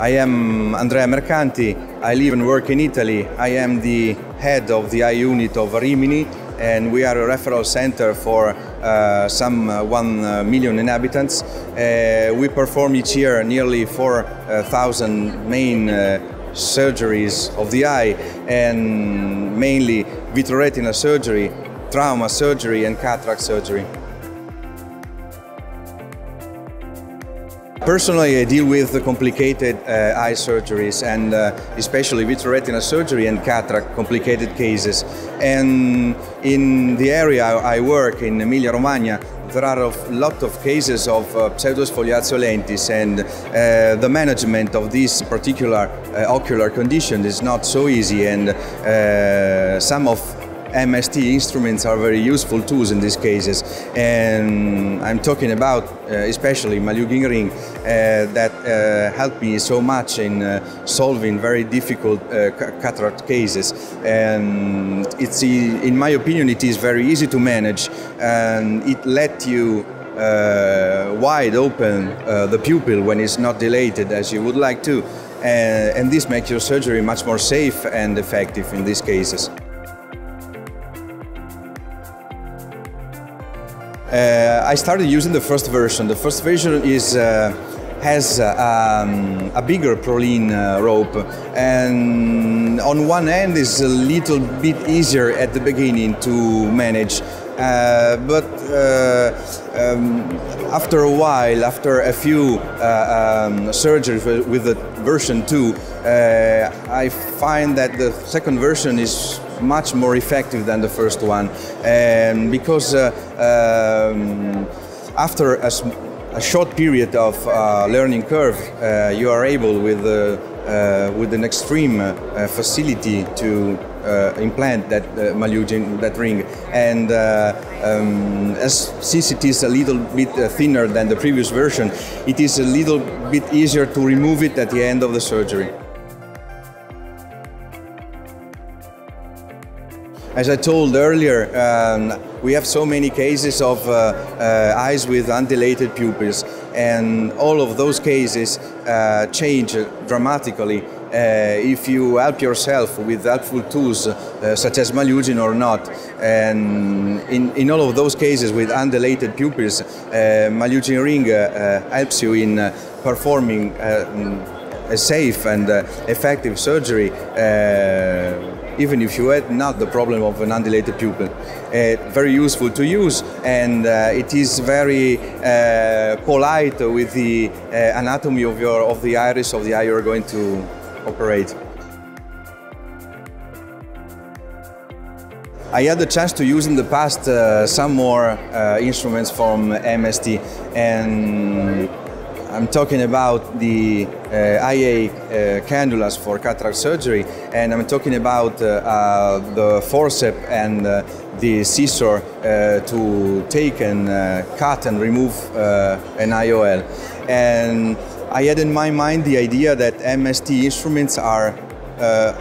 I am Andrea Mercanti. I live and work in Italy. I am the head of the eye unit of Rimini and we are a referral center for uh, some uh, 1 uh, million inhabitants. Uh, we perform each year nearly 4,000 main uh, surgeries of the eye and mainly vitreoretinal surgery, trauma surgery and cataract surgery. Personally, I deal with the complicated uh, eye surgeries and uh, especially vitreoretinal surgery and cataract complicated cases. And in the area I work in Emilia-Romagna, there are a lot of cases of uh, pseudosfoliatio lentis and uh, the management of this particular uh, ocular condition is not so easy and uh, some of MST instruments are very useful tools in these cases. And I'm talking about uh, especially Malyugin ring uh, that uh, helped me so much in uh, solving very difficult uh, cataract cases. And it's in my opinion it is very easy to manage. And it let you uh, wide open the pupil when it's not dilated as you would like to. And this makes your surgery much more safe and effective in these cases. Uh, I started using the first version. The first version is uh, has uh, um, a bigger Prolene uh, rope and on one end is a little bit easier at the beginning to manage uh, but uh, um, after a while, after a few um, surgeries with the version 2, I find that the second version is much more effective than the first one. And because uh, um, after a, a, short period of uh, learning curve, uh, you are able with, uh, with an extreme uh, facility to uh, implant that uh, Malyugin, that ring. And um, as since it is a little bit thinner than the previous version, it is a little bit easier to remove it at the end of the surgery. As I told earlier, um, we have so many cases of uh, uh, eyes with undilated pupils, and all of those cases uh, change dramatically uh, if you help yourself with helpful tools uh, such as Malyugin or not. And in, in all of those cases with undilated pupils, uh, Malyugin ring helps you in performing a safe and effective surgery even if you had not the problem of an undilated pupil. Uh, very useful to use and uh, it is very uh, polite with the uh, anatomy of, your, of the iris of the eye you're going to operate. I had the chance to use in the past uh, some more uh, instruments from MST and I'm talking about the uh, IA uh, cannulas for cataract surgery, and I'm talking about uh, uh the forceps and uh, the scissor uh, to take and cut and remove an IOL. And I had in my mind the idea that MST instruments are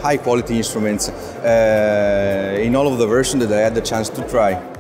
high quality instruments in all of the versions that I had the chance to try.